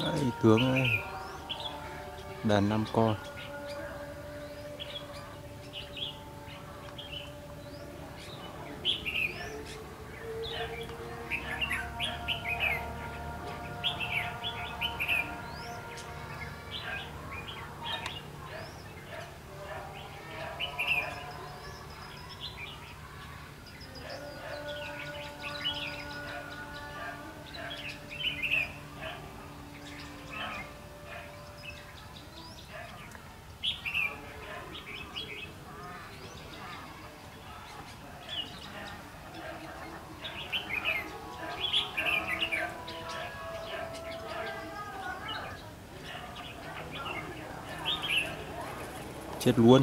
Đấy, tướng ơi. đàn năm con chết luôn.